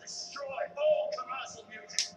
destroy all commercial music.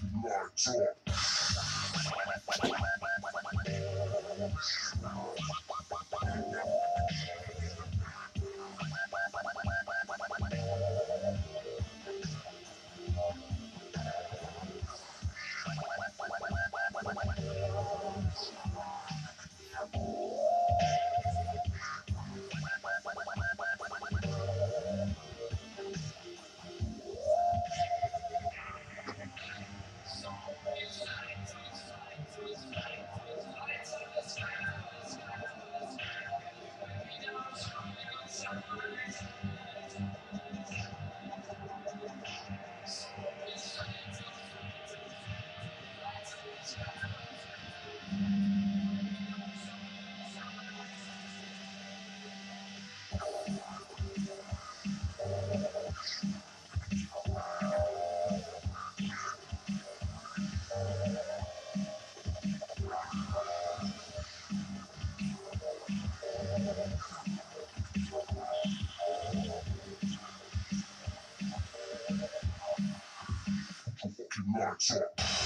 Do not. That's it.